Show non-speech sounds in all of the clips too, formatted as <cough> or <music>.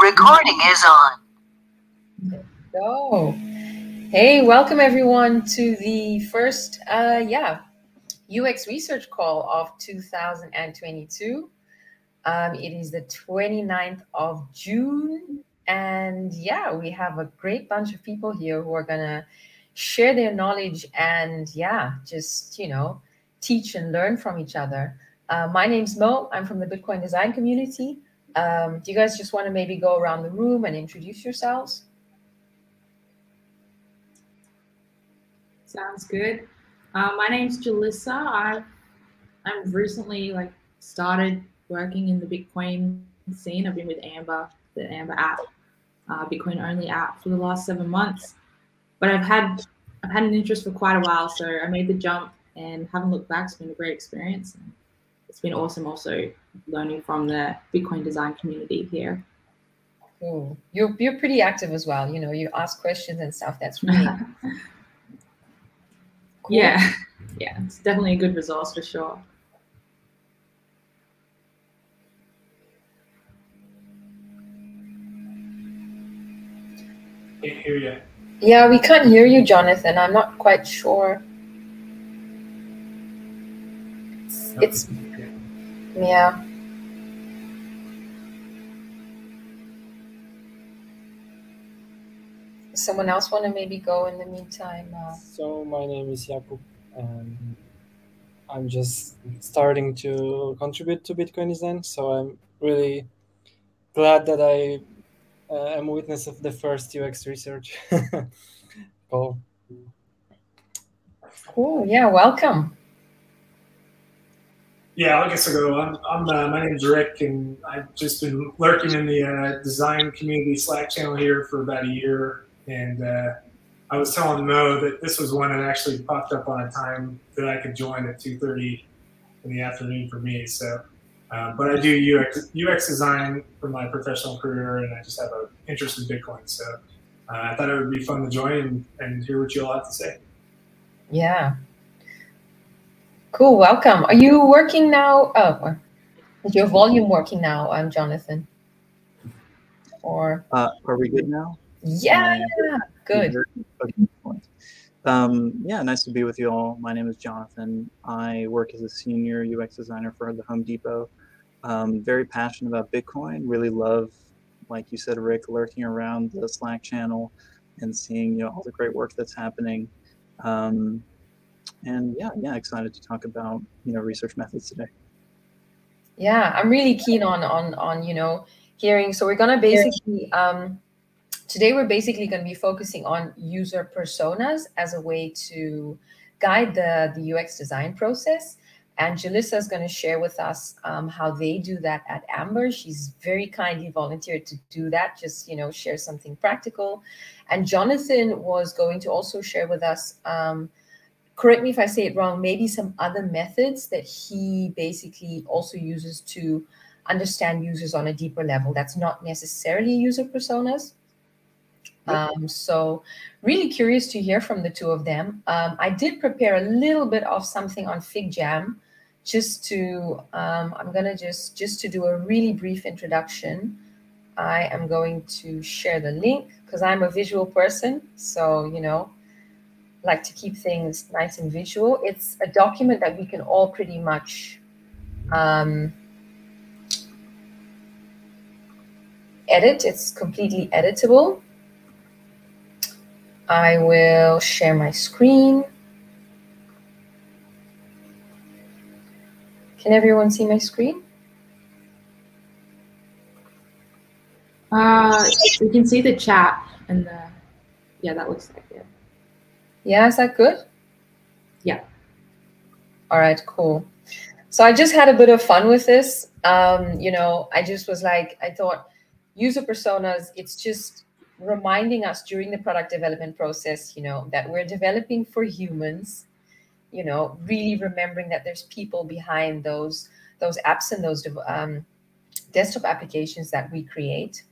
Recording is on. Go. Hey, welcome everyone to the first, uh, yeah, UX research call of 2022. Um, it is the 29th of June. And yeah, we have a great bunch of people here who are going to share their knowledge and, yeah, just, you know, teach and learn from each other. Uh, my name's Mo. I'm from the Bitcoin design community. Um, do you guys just want to maybe go around the room and introduce yourselves? Sounds good. Uh, my name's Jalissa. I I'm recently like started working in the Bitcoin scene. I've been with Amber, the Amber app, uh, Bitcoin only app for the last seven months. But I've had I've had an interest for quite a while, so I made the jump and haven't looked back. It's been a great experience. It's been awesome also learning from the Bitcoin design community here. Cool. You're you're pretty active as well. You know, you ask questions and stuff. That's really <laughs> cool. Yeah. Yeah. It's definitely a good resource for sure. Can't hear you. Yeah, we can't hear you, Jonathan. I'm not quite sure. It's, it's yeah. Someone else want to maybe go in the meantime? Uh, So my name is Jakub, and I'm just starting to contribute to Bitcoin design. So I'm really glad that I uh, am a witness of the first UX research. <laughs> cool. cool. Yeah, welcome. Yeah, I guess I'll go. I'm, I'm uh, my name's Rick, and I've just been lurking in the uh, design community Slack channel here for about a year. And uh, I was telling Mo that this was one that actually popped up on a time that I could join at 2:30 in the afternoon for me. So, um, but I do UX UX design for my professional career, and I just have an interest in Bitcoin. So, uh, I thought it would be fun to join and, and hear what you all have to say. Yeah. Cool. Welcome. Are you working now? Oh, is your volume working now? I'm Jonathan. Or uh, are we good now? Yeah, good. Um, yeah, nice to be with you all. My name is Jonathan. I work as a senior UX designer for the Home Depot. Um, very passionate about Bitcoin. Really love, like you said, Rick, lurking around the Slack channel and seeing you know all the great work that's happening. Um, and yeah, yeah, excited to talk about you know research methods today. Yeah, I'm really keen on on on you know hearing. So we're gonna basically um, today we're basically going to be focusing on user personas as a way to guide the the UX design process. And Jalissa is going to share with us um, how they do that at Amber. She's very kindly volunteered to do that, just, you know, share something practical. And Jonathan was going to also share with us um, correct me if I say it wrong, maybe some other methods that he basically also uses to understand users on a deeper level. That's not necessarily user personas. Um, so really curious to hear from the two of them. Um, I did prepare a little bit of something on FigJam just to, um, I'm gonna just, just to do a really brief introduction. I am going to share the link because I'm a visual person. So, you know, like to keep things nice and visual. It's a document that we can all pretty much um, edit. It's completely editable. I will share my screen. Can everyone see my screen? Uh, we can see the chat and the, yeah, that looks like it. Yeah, is that good? Yeah. All right, cool. So I just had a bit of fun with this. Um, you know, I just was like, I thought user personas, it's just reminding us during the product development process, you know, that we're developing for humans, you know, really remembering that there's people behind those those apps and those um, desktop applications that we create.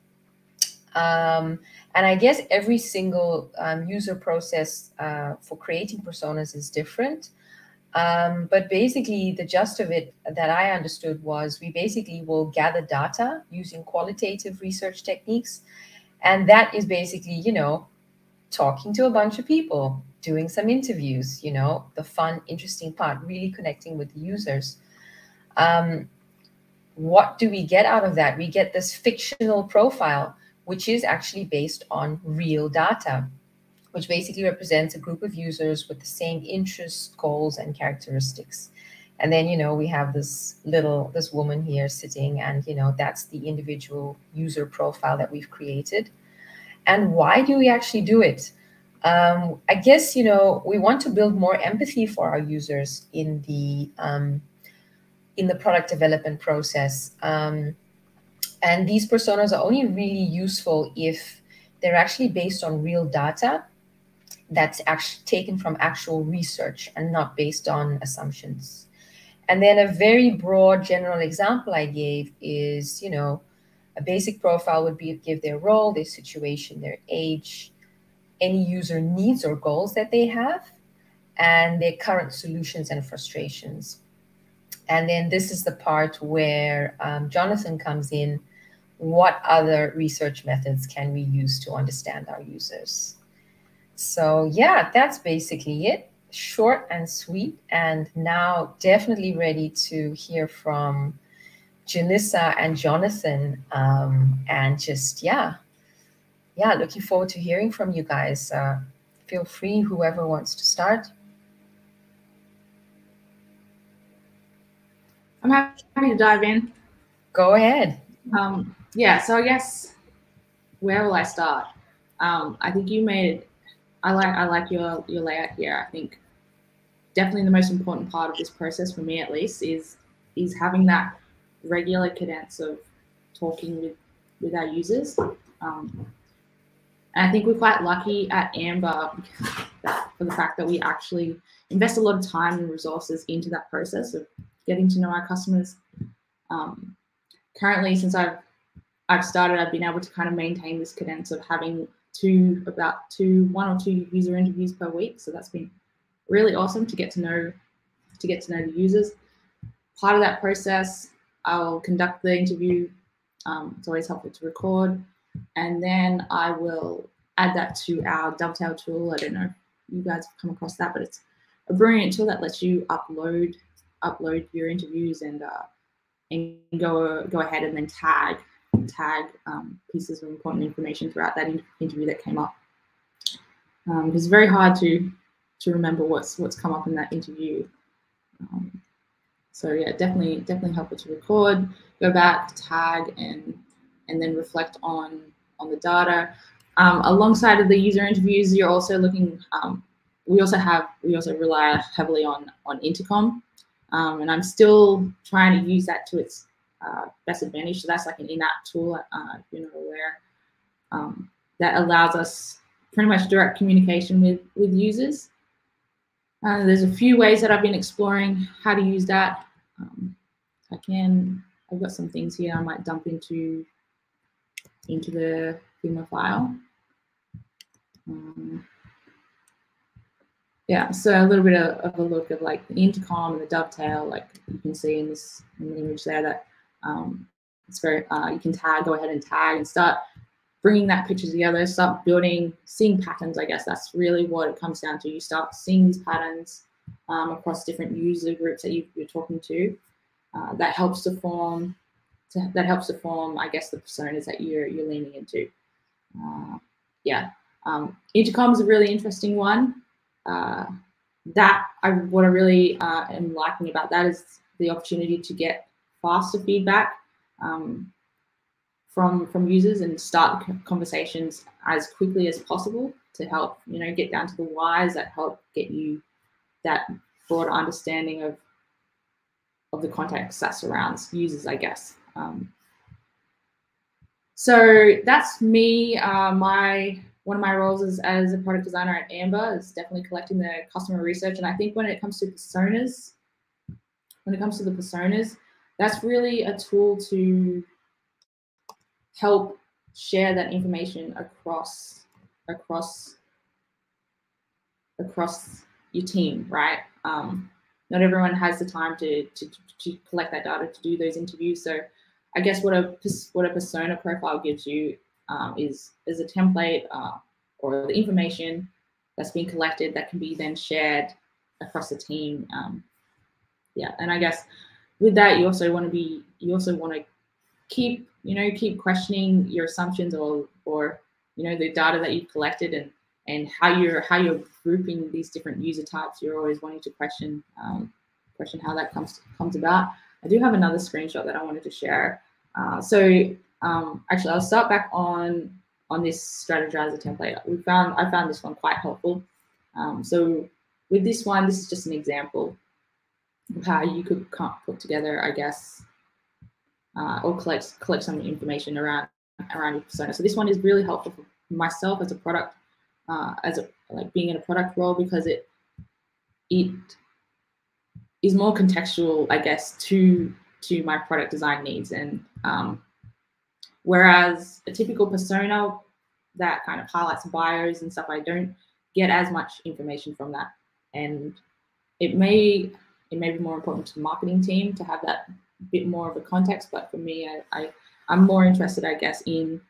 Um, and I guess every single um, user process uh, for creating personas is different. Um, but basically, the gist of it that I understood was we basically will gather data using qualitative research techniques. And that is basically, you know, talking to a bunch of people, doing some interviews, you know, the fun, interesting part, really connecting with the users. Um, what do we get out of that? We get this fictional profile, which is actually based on real data which basically represents a group of users with the same interests, goals, and characteristics. And then, you know, we have this little, this woman here sitting, and, you know, that's the individual user profile that we've created. And why do we actually do it? Um, I guess, you know, we want to build more empathy for our users in the, um, in the product development process. Um, and these personas are only really useful if they're actually based on real data that's actually taken from actual research and not based on assumptions. And then a very broad general example I gave is, you know, a basic profile would be give their role, their situation, their age, any user needs or goals that they have, and their current solutions and frustrations. And then this is the part where um, Jonathan comes in. What other research methods can we use to understand our users? So yeah, that's basically it. Short and sweet. And now definitely ready to hear from Jalissa and Jonathan. Um, and just, yeah, yeah, looking forward to hearing from you guys. Uh, feel free, whoever wants to start. I'm happy to dive in. Go ahead. Um, yeah, so I guess where will I start? Um, I think you made I like I like your your layout here. I think definitely the most important part of this process for me at least is is having that regular cadence of talking with with our users. Um, and I think we're quite lucky at Amber <laughs> that, for the fact that we actually invest a lot of time and resources into that process of getting to know our customers. Um, currently, since I've I've started, I've been able to kind of maintain this cadence of having two about two one or two user interviews per week. So that's been really awesome to get to know to get to know the users. Part of that process, I'll conduct the interview. Um, it's always helpful to record, and then I will add that to our Dovetail tool. I don't know if you guys have come across that, but it's a brilliant tool that lets you upload upload your interviews and uh, and go go ahead and then tag tag um, pieces of important information throughout that in interview that came up. Um, it's very hard to to remember what's what's come up in that interview. Um, so yeah, definitely definitely helpful to record, go back, tag, and and then reflect on on the data. Um, alongside of the user interviews, you're also looking. Um, we also have we also rely heavily on on intercom, um, and I'm still trying to use that to its uh, best advantage. So that's like an in-app tool, uh, you know, where um, that allows us pretty much direct communication with with users. Uh, there's a few ways that I've been exploring how to use that. Um, I can, I've got some things here I might dump into into the Figma file. Um, yeah, so a little bit of, of, a look of like the intercom and the dovetail, like you can see in this image there that um, it's very, uh, you can tag, go ahead and tag and start bringing that picture together, start building, seeing patterns, I guess that's really what it comes down to. You start seeing these patterns um, across different user groups that you, are talking to. Uh, that helps to form, to, that helps to form, I guess, the personas that you're, you're leaning into. Uh, yeah, um, intercom is a really interesting one. Uh, that I, what I really uh, am liking about that is the opportunity to get faster feedback um, from from users and start conversations as quickly as possible to help you know get down to the whys that help get you that broader understanding of of the context that surrounds users, I guess. Um, so that's me. Uh, my one of my roles is as a product designer at Amber is definitely collecting the customer research. And I think when it comes to personas, when it comes to the personas, that's really a tool to help share that information across across across your team, right? Um, not everyone has the time to, to, to collect that data to do those interviews. So I guess what a what a persona profile gives you um, is is a template uh, or the information that's been collected that can be then shared across the team. Um, yeah, and I guess with that you also want to be you also want to keep you know keep questioning your assumptions or or you know the data that you've collected and and how you're how you're grouping these different user types. You're always wanting to question um, question how that comes comes about. I do have another screenshot that I wanted to share. Uh, so um, actually, I'll start back on on this Strategyzer template. We found I found this one quite helpful. Um, so with this one, this is just an example how you could put together, I guess, uh, or collect collect some information around around your persona. So this one is really helpful for myself as a product uh, as a, like being in a product role because it it is more contextual, I guess, to to my product design needs. And um, whereas a typical persona that kind of highlights bios and stuff, I don't get as much information from that. And it may it may be more important to the marketing team to have that bit more of a context. But for me, I, I I'm more interested, I guess, in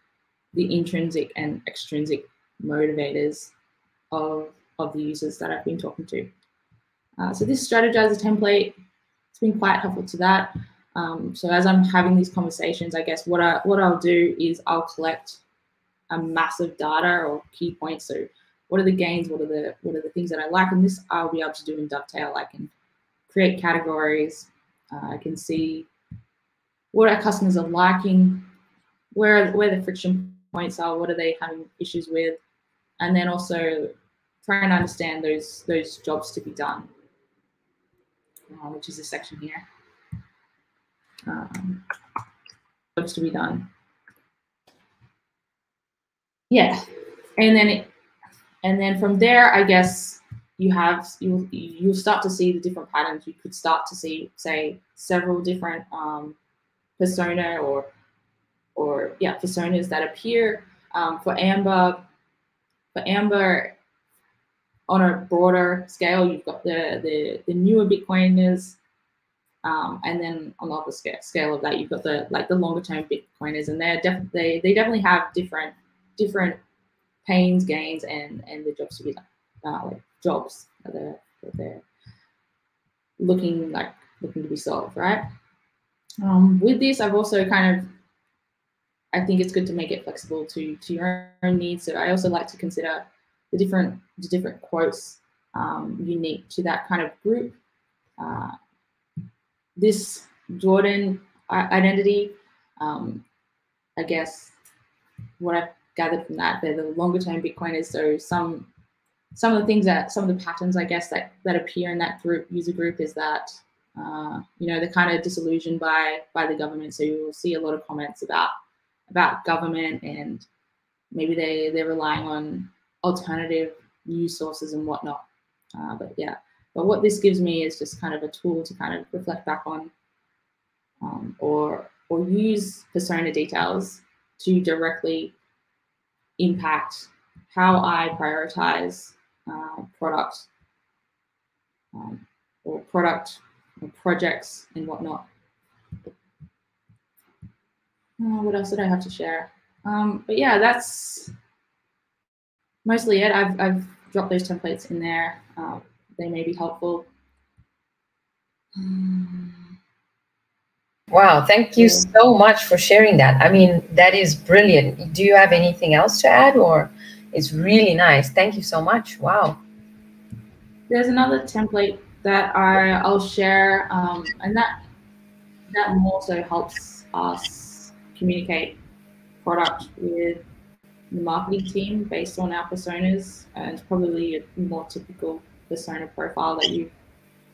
the intrinsic and extrinsic motivators of, of the users that I've been talking to. Uh, so this Strategyzer template, it's been quite helpful to that. Um, so as I'm having these conversations, I guess what I what I'll do is I'll collect a massive data or key points. So what are the gains? What are the what are the things that I like? And this I'll be able to do in Dovetail. I can create categories. Uh, I can see what our customers are liking, where where the friction points are, what are they having issues with, and then also try and understand those those jobs to be done, uh, which is a section here. Um, jobs to be done. Yeah, and then it, and then from there, I guess you have you you'll start to see the different patterns. You could start to see, say, several different um, persona or or yeah personas that appear um, for Amber for Amber, on a broader scale, you've got the the, the newer Bitcoiners, um, and then on the other scale, scale of that, you've got the like the longer term Bitcoiners, and they're def- they they definitely have different different pains, gains, and and the jobs to be done, uh, like jobs that they're, that they're looking like looking to be solved, right? Um, with this, I've also kind of I think it's good to make it flexible to to your own needs. So I also like to consider the different the different quotes um, unique to that kind of group. Uh, this Jordan identity, um, I guess, what I've gathered from that, they're the longer term Bitcoiners. So some some of the things that some of the patterns, I guess, that that appear in that group user group is that uh, you know they're kind of disillusioned by by the government. So you'll see a lot of comments about about government and maybe they they're relying on alternative news sources and whatnot. Uh, but yeah, but what this gives me is just kind of a tool to kind of reflect back on, um, or or use persona details to directly impact how I prioritize uh, product um, or product or projects and whatnot. Uh, what else did I have to share? Um, but yeah, that's mostly it. I've, I've dropped those templates in there. Uh, they may be helpful. <sighs> Wow, thank you so much for sharing that. I mean, that is brilliant. Do you have anything else to add or it's really nice. Thank you so much. Wow. There's another template that I, I'll share um, and that that also helps us communicate product with the marketing team based on our personas and it's probably a more typical persona profile that you've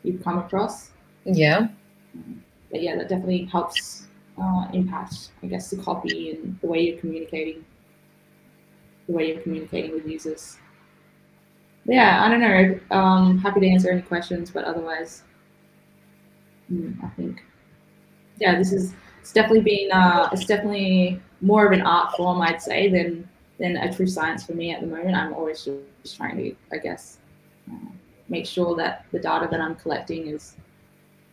you've come across. Yeah. But yeah, that definitely helps uh, impact, I guess, the copy and the way you're communicating, the way you're communicating with users. Yeah, I don't know. Um, happy to answer any questions, but otherwise, mm, I think, yeah, this is it's definitely been uh, it's definitely more of an art form, I'd say, than than a true science for me at the moment. I'm always just trying to, I guess, uh, make sure that the data that I'm collecting is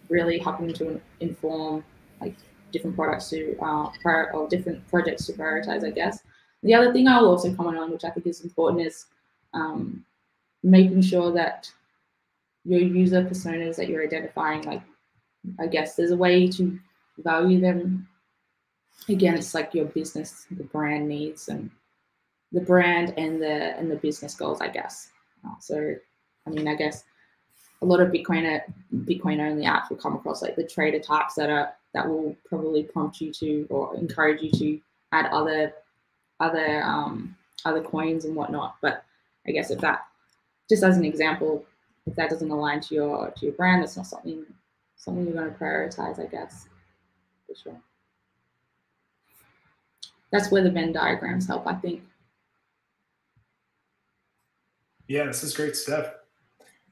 really helping to inform like different products to uh, or different projects to prioritize, I guess. The other thing I'll also comment on, which I think is important, is um, making sure that your user personas that you're identifying, like I guess there's a way to value them. Again, it's like your business, the brand needs, and the brand and the and the business goals, I guess. Uh, so, I mean, I guess a lot of Bitcoin Bitcoin only apps will come across like the trader types that are that will probably prompt you to or encourage you to add other other um, other coins and whatnot. But I guess if that, just as an example, if that doesn't align to your to your brand, that's not something something you're going to prioritize. I guess for sure. That's where the Venn diagrams help, I think. Yeah, this is great stuff.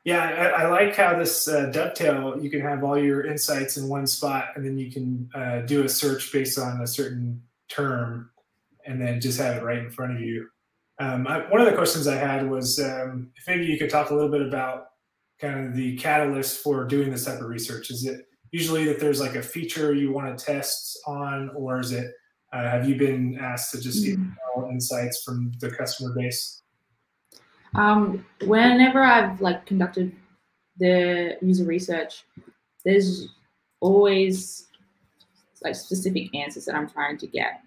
Yeah, I, I like how this uh, dovetail. You can have all your insights in one spot, and then you can uh, do a search based on a certain term, and then just have it right in front of you. Um, I, one of the questions I had was um, if maybe you could talk a little bit about kind of the catalyst for doing this type of research. Is it usually that there's like a feature you want to test on, or is it uh, have you been asked to just get mm-hmm. insights from the customer base? Um, whenever I've like conducted the user research, there's always like specific answers that I'm trying to get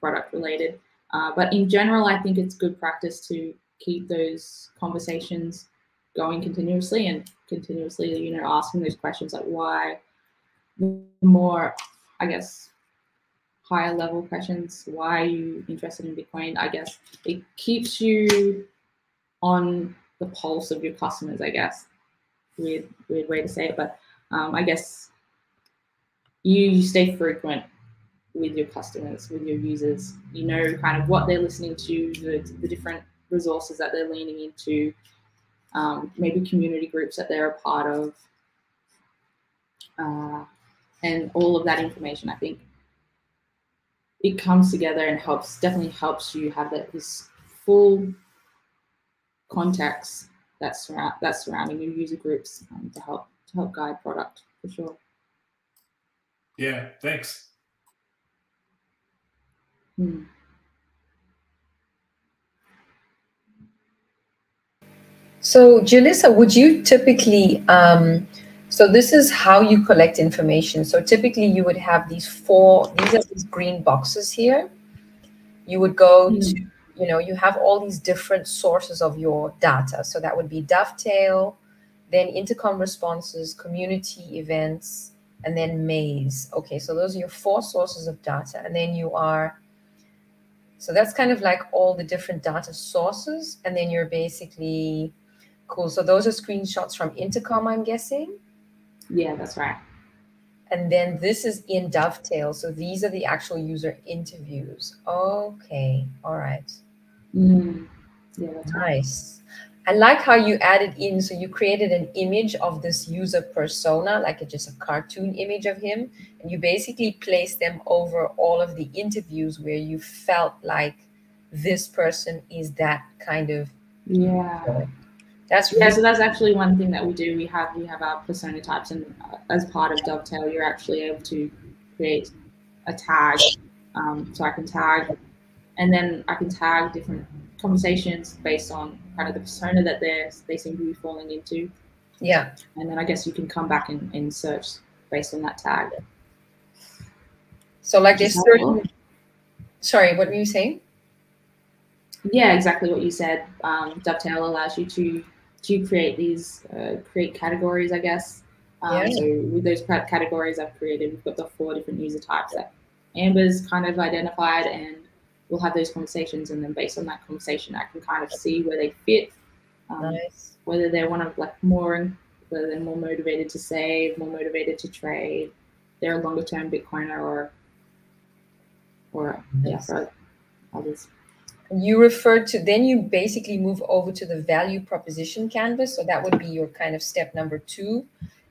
product related. Uh, but in general, I think it's good practice to keep those conversations going continuously and continuously, you know, asking those questions like why, more, I guess, higher level questions. Why are you interested in Bitcoin? I guess it keeps you on the pulse of your customers, I guess. Weird, weird way to say it, but um, I guess you, you stay frequent with your customers, with your users. You know kind of what they're listening to, the, the different resources that they're leaning into, um, maybe community groups that they're a part of, uh, and all of that information. I think it comes together and helps definitely helps you have that this full context that's surround that's surrounding your user groups um, to help to help guide product for sure. Yeah, thanks. Hmm. So, Jalissa, would you typically, um, so this is how you collect information. So typically you would have these four, these are these green boxes here. You would go mm. to you know, you have all these different sources of your data. So that would be Dovetail, then intercom responses, community events, and then Maze. Okay, so those are your four sources of data. And then you are, so that's kind of like all the different data sources. And then you're basically, cool. So those are screenshots from intercom, I'm guessing? Yeah, that's right. And then this is in Dovetail. So these are the actual user interviews. Okay, all right. Mm. Yeah, nice. I like how you added in, so you created an image of this user persona, like a, just a cartoon image of him, and you basically placed them over all of the interviews where you felt like this person is that kind of. Yeah. That's really yeah. So that's actually one thing that we do. We have we have our persona types, and uh, as part of Dovetail, you're actually able to create a tag. Um, so I can tag and then I can tag different conversations based on kind of the persona that they they seem to be falling into. Yeah. And then I guess you can come back and, and search based on that tag. So like this certain sorry, what were you saying? Yeah, exactly what you said. Um, Dovetail allows you to to create these uh, create categories, I guess. Um, yeah. So with those categories I've created, we've got the four different user types that Amber's kind of identified, and we'll have those conversations, and then based on that conversation, I can kind of see where they fit, um, nice. whether they want to like more, whether they're more motivated to save, more motivated to trade, they're a longer term Bitcoiner, or or nice. yeah, for others. You referred to then you basically move over to the value proposition canvas, so that would be your kind of step number two,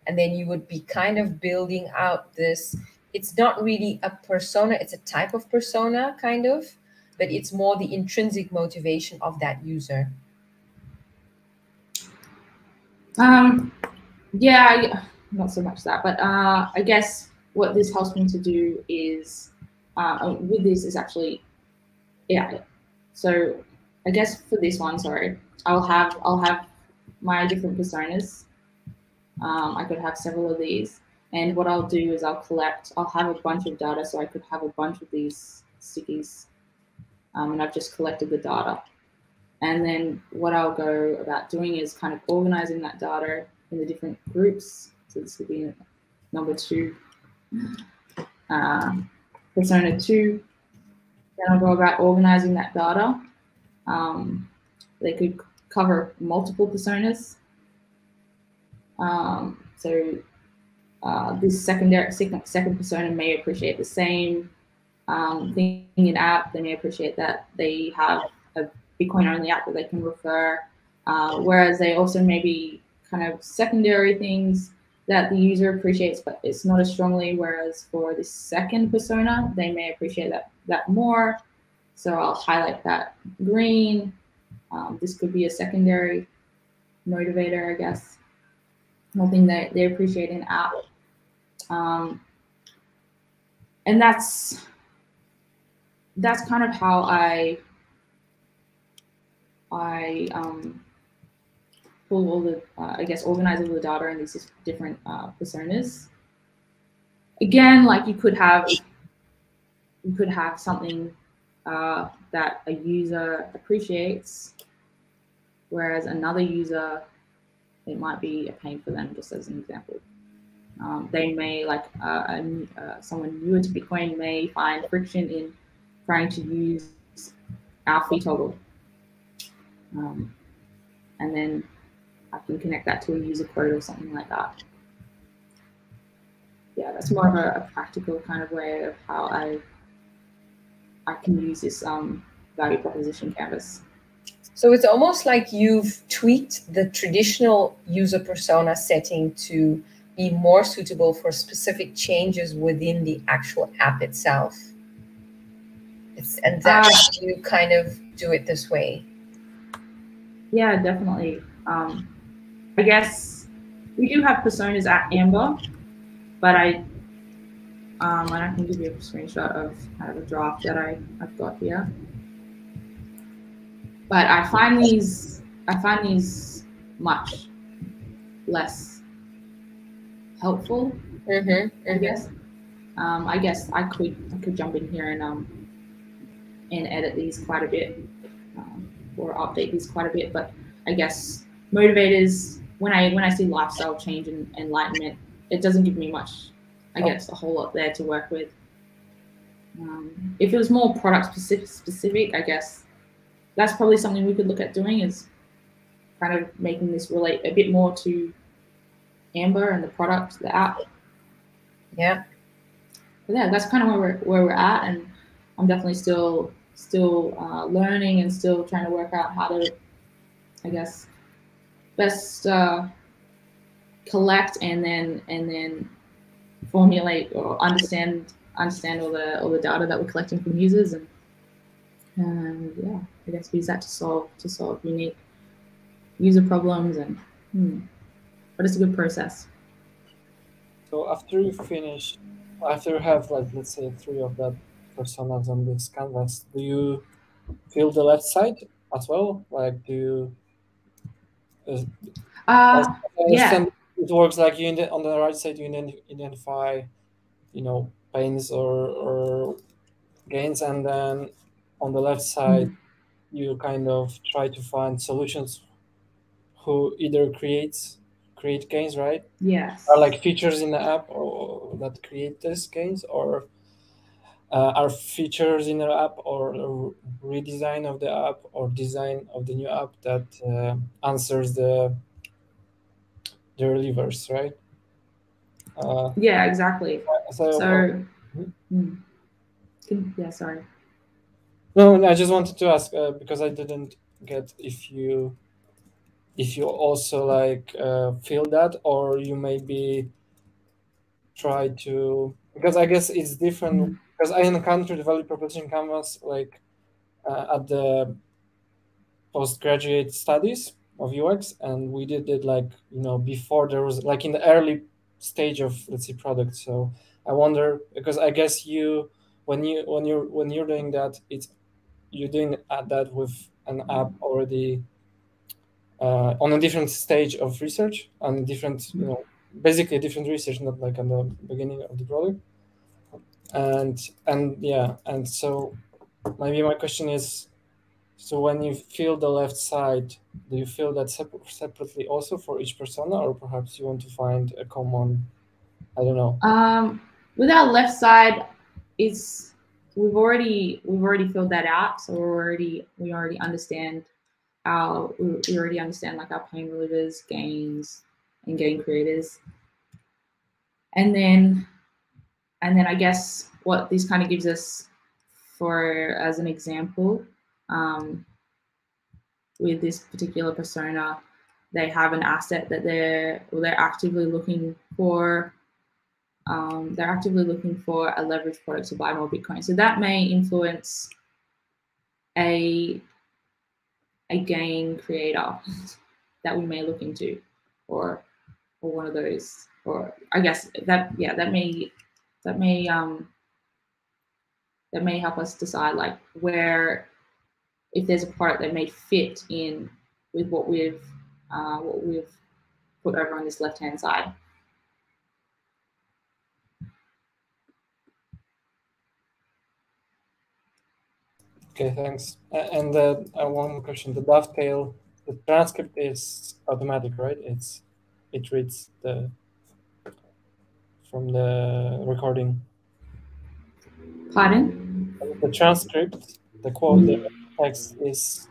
and then you would be kind of building out this it's not really a persona it's a type of persona kind of but it's more the intrinsic motivation of that user. Um, yeah, not so much that, but uh, I guess what this helps me to do is uh, with this is actually yeah. So I guess for this one, sorry, I'll have I'll have my different personas. Um, I could have several of these, and what I'll do is I'll collect. I'll have a bunch of data, so I could have a bunch of these stickies, um, and I've just collected the data. And then what I'll go about doing is kind of organizing that data in the different groups. So this would be number two, um, persona two. Then I'll go about organizing that data. Um, they could cover multiple personas. Um, so uh, this secondary second, second persona may appreciate the same um, in app. They may appreciate that they have a Bitcoin only app that they can refer. Uh, whereas they also maybe kind of secondary things that the user appreciates, but it's not as strongly. Whereas for the second persona, they may appreciate that that more. So I'll highlight that green. Um, this could be a secondary motivator, I guess. Something that they appreciate in app. Um, and that's that's kind of how I I um, pull all the, uh, I guess, organize all the data in these different uh, personas. Again, like you could have, you could have something uh, that a user appreciates, whereas another user, it might be a pain for them, just as an example. Um, they may, like uh, uh, someone newer to Bitcoin, may find friction in trying to use our fee toggle um, and then I can connect that to a user quote or something like that. Yeah, that's more of a, a practical kind of way of how I I can use this um, value proposition canvas. So it's almost like you've tweaked the traditional user persona setting to be more suitable for specific changes within the actual app itself. It's, and that's uh, you kind of do it this way. Yeah, definitely. Um, I guess we do have personas at Amber, but I um, and I can give you a screenshot of kind of a draft that I, I've got here. But I find these I find these much less helpful. Mm-hmm, mm-hmm. I guess. Um, I guess I could I could jump in here and um and edit these quite a bit or update these quite a bit. But I guess motivators, when I when I see lifestyle change and enlightenment, it doesn't give me much. I guess a whole lot there to work with. Um, if it was more product specific, specific, I guess that's probably something we could look at doing is kind of making this relate a bit more to Amber and the product, the app. Yeah. But yeah, that's kind of where we're where we're at, and I'm definitely still still uh, learning and still trying to work out how to, I guess, best uh, collect and then and then formulate or understand understand all the all the data that we're collecting from users and and yeah, I guess use that to solve to solve unique user problems and hmm. but it's a good process. So after you finish, after you have like let's say three of that personas on this canvas, do you fill the left side as well? Like, do you? Uh, uh yeah. It works like you on the right side you identify, you know, pains or or gains, and then on the left side mm you kind of try to find solutions who either creates create gains, right? Yes. Are like features in the app or that create these gains, or uh, are features in the app or redesign of the app or design of the new app that uh, answers the the relievers, right? Uh, yeah, exactly. So, so hmm? yeah, sorry. No, I just wanted to ask uh, because I didn't get if you if you also like uh, feel that or you maybe try to because I guess it's different. Mm -hmm because I encountered the value proposition canvas like uh, at the postgraduate studies of UX, and we did it like you know before there was like in the early stage of let's say product. So I wonder because I guess you when you when you're when you're doing that, it's you're doing that with an app already uh, on a different stage of research and different you know basically different research, not like on the beginning of the product. And and yeah, and so maybe my question is so when you fill the left side, do you feel that separately also for each persona, or perhaps you want to find a common? I don't know. Um, with our left side, it's we've already we've already filled that out, so we're already we already understand our we already understand like our pain relievers, gains, and gain creators, and then and then I guess what this kind of gives us for as an example um, with this particular persona, they have an asset that they're well, they're actively looking for. Um, they're actively looking for a leverage product to buy more Bitcoin. So that may influence a a gain creator <laughs> that we may look into, or or one of those, or I guess that yeah that may that may um that may help us decide like where if there's a product that may fit in with what we've uh, what we've put over on this left hand side. Okay, thanks. And uh, one more question: the dovetail, the transcript is automatic, right? It's it reads the from the recording. Pardon? The transcript, the quote, the text is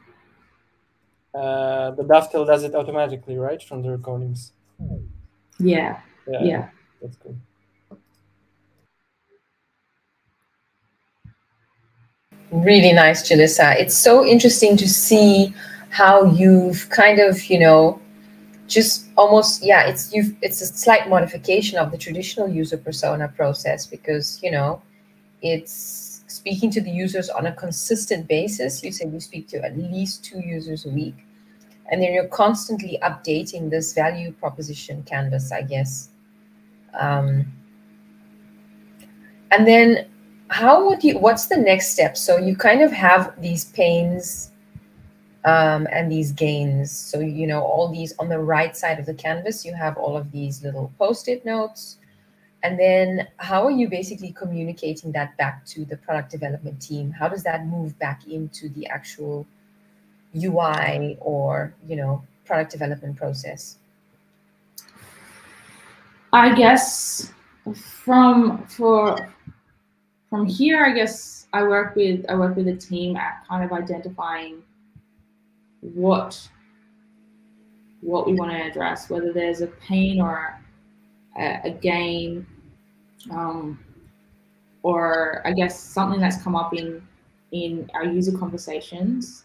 uh, the dovetail does it automatically, right, from the recordings. Yeah. Yeah. yeah. That's good. Really nice, Jalissa. It's so interesting to see how you've kind of, you know, just almost yeah, it's you've it's a slight modification of the traditional user persona process because you know, it's speaking to the users on a consistent basis. You say you speak to at least two users a week. And then you're constantly updating this value proposition canvas, I guess. Um, and then how would you, what's the next step? So you kind of have these pains um, and these gains. So, you know, all these on the right side of the canvas, you have all of these little post-it notes and then how are you basically communicating that back to the product development team? How does that move back into the actual UI or, you know, product development process? I guess from for from here, I guess I work with I work with a team at kind of identifying what what we want to address, whether there's a pain or a, a gain, um, or I guess something that's come up in in our user conversations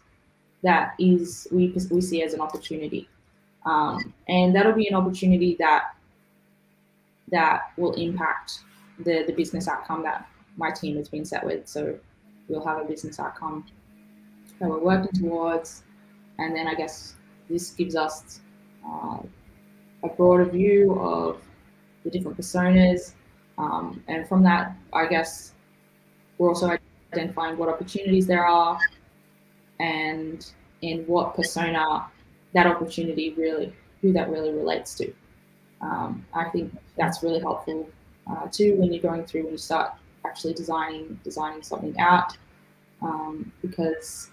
that is we we see as an opportunity, um, and that'll be an opportunity that that will impact the the business outcome that my team has been set with. So we'll have a business outcome that we're working towards, and then I guess this gives us uh, a broader view of the different personas. Um, and from that, I guess we're also identifying what opportunities there are and in what persona that opportunity really, who that really relates to. Um, I think that's really helpful uh, too when you're going through when you start actually designing designing something out um, because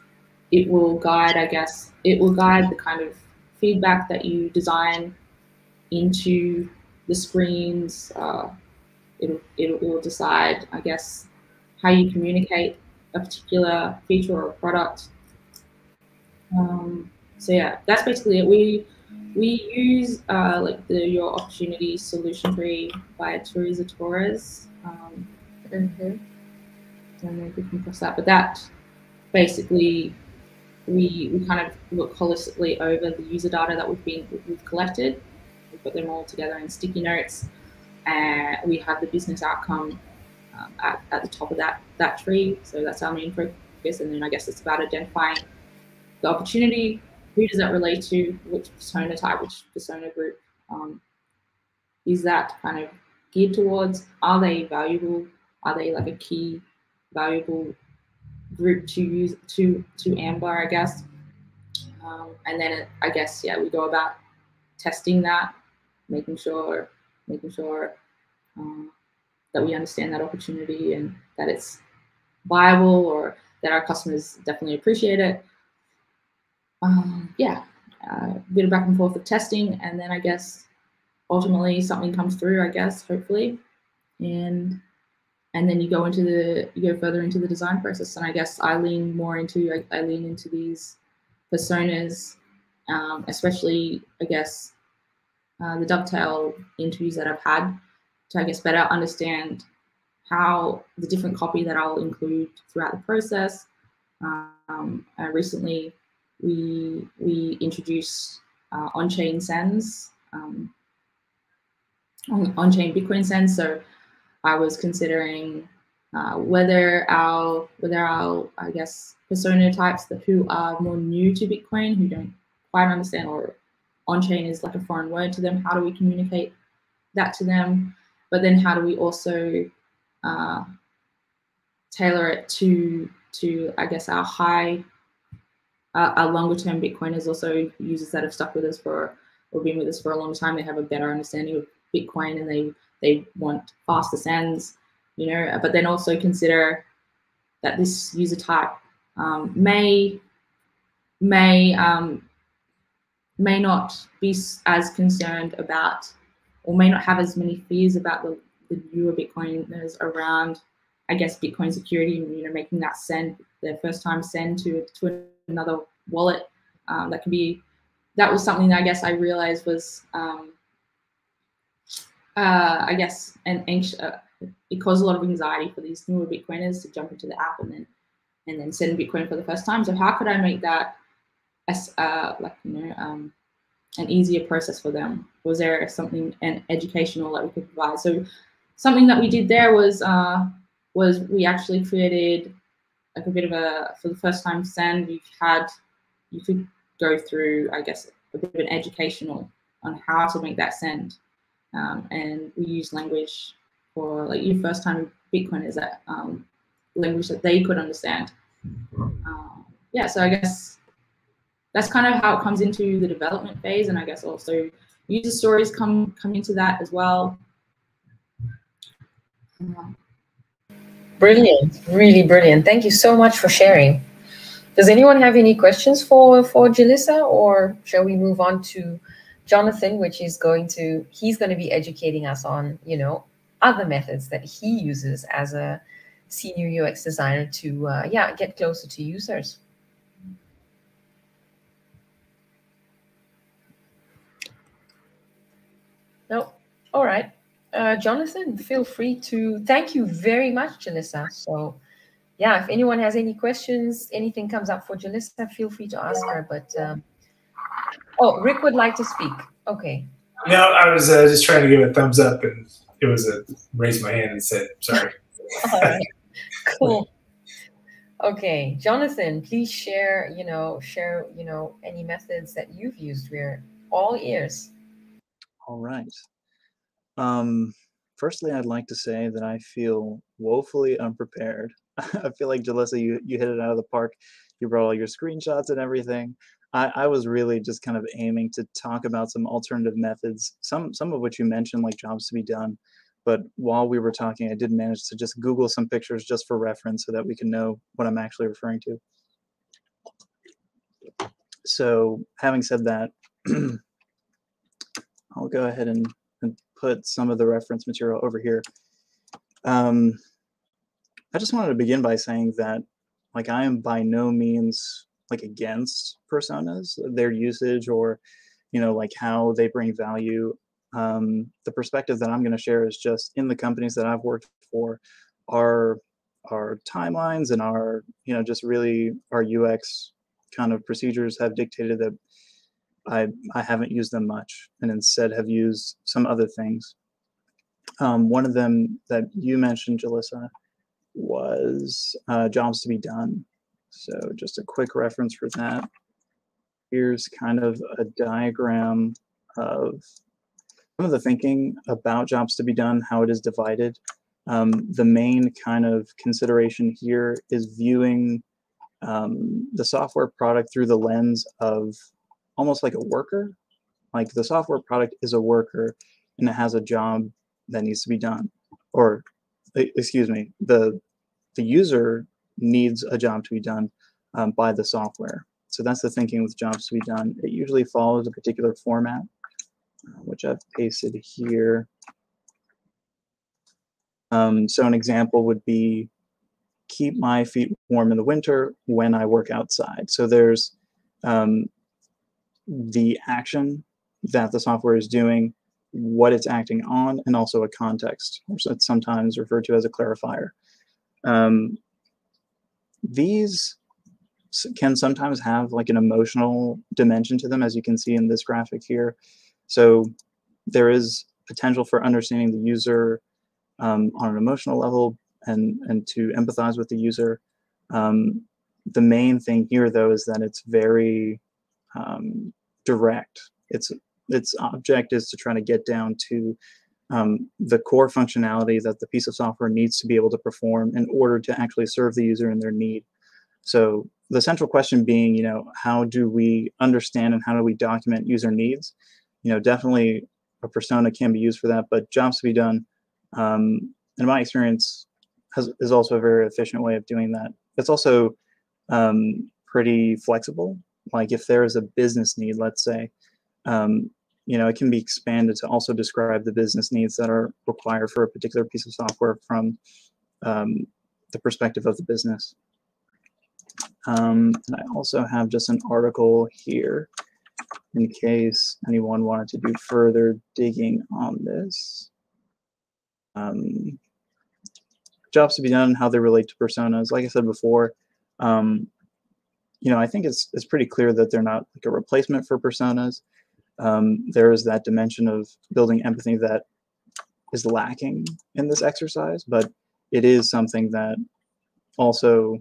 it will guide, I guess, it will guide the kind of feedback that you design into the screens. Uh, it'll, it'll, it'll decide, I guess, how you communicate a particular feature or product. Um, so yeah, that's basically it. We we use uh, like the Your Opportunity Solution Tree by Teresa Torres. Um, mm-hmm. Don't know if we can cross that, but that basically we we kind of look holistically over the user data that we've been we've collected We put them all together in sticky notes. And we have the business outcome um, at, at the top of that, that tree. So that's our main focus. And then I guess it's about identifying the opportunity who does that relate to, which persona type, which persona group um, is that kind of geared towards? Are they valuable? Are they like a key valuable group to use to to Amber, I guess? Um, and then I guess yeah, we go about testing that, making sure making sure um, that we understand that opportunity and that it's viable or that our customers definitely appreciate it. Um, yeah, uh, a bit of back and forth of testing, and then I guess ultimately something comes through. I guess hopefully, and and then you go into the you go further into the design process. And I guess I lean more into I, I lean into these personas, um, especially I guess uh, the dovetail interviews that I've had to I guess better understand how the different copy that I'll include throughout the process. Um, recently, we we introduced uh, on-chain sends, um, on, on-chain Bitcoin sends. So I was considering uh, whether our whether our I guess persona types that who are more new to Bitcoin, who don't quite understand, or on-chain is like a foreign word to them. How do we communicate that to them? But then how do we also uh, tailor it to to I guess our high uh, our longer term Bitcoiners also users that have stuck with us for or been with us for a long time. They have a better understanding of Bitcoin and they they want faster sends, you know. But then also consider that this user type um, may may um, may not be as concerned about or may not have as many fears about the the newer Bitcoiners around, I guess, Bitcoin security, and you know, making that send, their first time send to, to another wallet. Um, that can be, that was something that I guess I realized was, um, uh, I guess, an anxious, uh, it caused a lot of anxiety for these newer Bitcoiners to jump into the app and then, and then send Bitcoin for the first time. So how could I make that as, uh, like, you know, um, an easier process for them? Was there something an educational that we could provide? So something that we did there was uh, was we actually created like a bit of a for the first time send we've had you could go through I guess a bit of an educational on how to make that send um, and we use language for like your first time Bitcoin is that um, language that they could understand. Um, yeah, so I guess that's kind of how it comes into the development phase, and I guess also user stories come come into that as well. Brilliant, really brilliant. Thank you so much for sharing. Does anyone have any questions for for Jalissa, or shall we move on to Jonathan, which is going to he's going to be educating us on you know other methods that he uses as a senior UX designer to uh, yeah get closer to users. No, all right uh, Jonathan, feel free to. Thank you very much, Jalissa. So, yeah, if anyone has any questions, anything comes up for Jalissa, feel free to ask her. But um, oh, Rick would like to speak. Okay. No, I was uh, just trying to give a thumbs up, and it was a raise my hand and said sorry. <laughs> All right. Cool. Okay, Jonathan, please share. You know, share. You know, any methods that you've used. We're all ears. All right. Um, firstly, I'd like to say that I feel woefully unprepared. <laughs> I feel like Jalissa, you you hit it out of the park. You brought all your screenshots and everything. I, I was really just kind of aiming to talk about some alternative methods, some some of which you mentioned, like jobs to be done. But while we were talking, I did manage to just Google some pictures just for reference so that we can know what I'm actually referring to. So having said that, <clears throat> I'll go ahead and put some of the reference material over here. Um, I just wanted to begin by saying that like I am by no means like against personas, their usage or, you know, like how they bring value. Um, the perspective that I'm going to share is just in the companies that I've worked for, our our timelines and our you know just really our UX kind of procedures have dictated that I, I haven't used them much and instead have used some other things. Um, one of them that you mentioned, Jalissa, was uh, jobs to be done. So just a quick reference for that. here's kind of a diagram of some of the thinking about jobs to be done, how it is divided. Um, the main kind of consideration here is viewing um, the software product through the lens of almost like a worker. Like the software product is a worker and it has a job that needs to be done. Or, excuse me, the the user needs a job to be done um, by the software. So that's the thinking with jobs to be done. It usually follows a particular format, which I've pasted here. Um, so an example would be keep my feet warm in the winter when I work outside. So there's um, the action that the software is doing, what it's acting on, and also a context, which it's sometimes referred to as a clarifier. Um, these can sometimes have like an emotional dimension to them, as you can see in this graphic here. So there is potential for understanding the user um, on an emotional level and, and to empathize with the user. Um, the main thing here, though, is that it's very um, direct. Its its object is to try to get down to um, the core functionality that the piece of software needs to be able to perform in order to actually serve the user and their need. So the central question being, you know, how do we understand and how do we document user needs? You know, definitely a persona can be used for that, but jobs to be done, um, in my experience, has, is also a very efficient way of doing that. It's also um, pretty flexible. Like if there is a business need, let's say, um, you know, it can be expanded to also describe the business needs that are required for a particular piece of software from um, the perspective of the business. Um, and I also have just an article here in case anyone wanted to do further digging on this. Um, jobs to be done, how they relate to personas. Like I said before, um, you know, I think it's it's pretty clear that they're not like a replacement for personas. Um, there is that dimension of building empathy that is lacking in this exercise, but it is something that also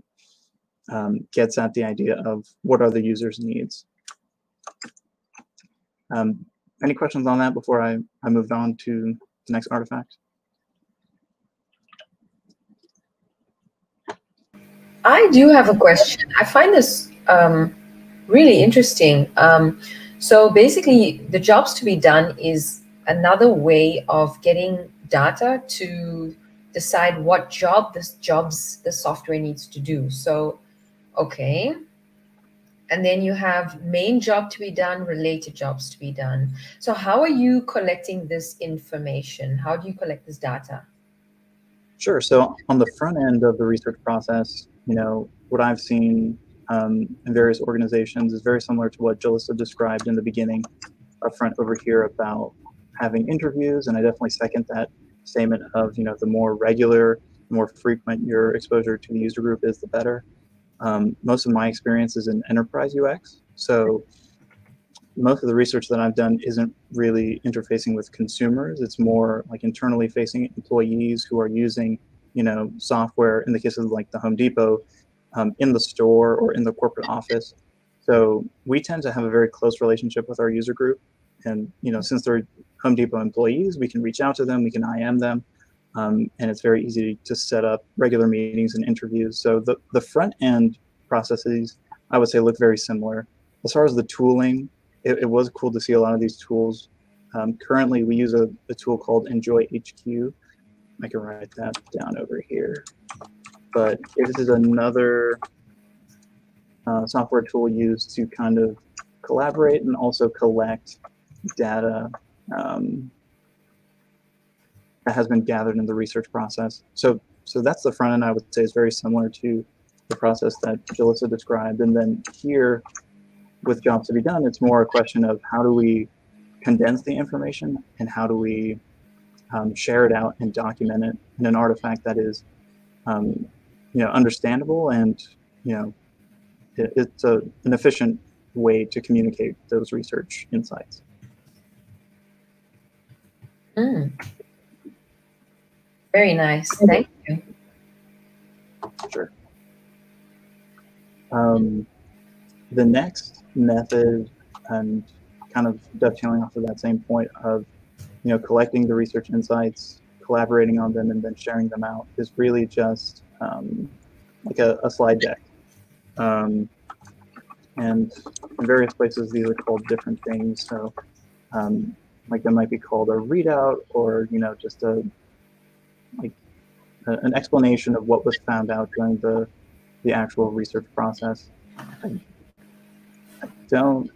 um, gets at the idea of what are the user's needs. Um, any questions on that before I, I moved on to the next artifact? I do have a question. I find this um, really interesting. Um, so basically, the jobs to be done is another way of getting data to decide what job this jobs the software needs to do. So Okay. And then you have main job to be done, related jobs to be done. So how are you collecting this information? How do you collect this data? Sure. So on the front end of the research process, you know, what I've seen um, in various organizations is very similar to what Jalissa described in the beginning up front over here about having interviews. And I definitely second that statement of, you know, the more regular, more frequent your exposure to the user group is, the better. Um, most of my experience is in enterprise UX. So most of the research that I've done isn't really interfacing with consumers. It's more like internally facing employees who are using, you know, software in the case of like the Home Depot um, in the store or in the corporate office. So we tend to have a very close relationship with our user group. And, you know, since they're Home Depot employees, we can reach out to them, we can IM them. Um, and it's very easy to set up regular meetings and interviews. So the, the front end processes, I would say, look very similar. As far as the tooling, it, it was cool to see a lot of these tools. Um, currently, we use a, a, tool called EnjoyHQ. I can write that down over here. But this is another uh, software tool used to kind of collaborate and also collect data um, that has been gathered in the research process. So, so that's the front end I would say is very similar to the process that Jalissa described. And then here with jobs to be done, it's more a question of how do we condense the information and how do we um, share it out and document it in an artifact that is, um, you know, understandable and, you know, it, it's a, an efficient way to communicate those research insights. Mm. Very nice. Thank you. Sure. Um, the next method and kind of dovetailing off of that same point of, you know, collecting the research insights, collaborating on them, and then sharing them out is really just um, like a, a, slide deck. Um, and in various places, these are called different things. So, um, like they might be called a readout, or you know, just a like a, an explanation of what was found out during the the actual research process. I, don't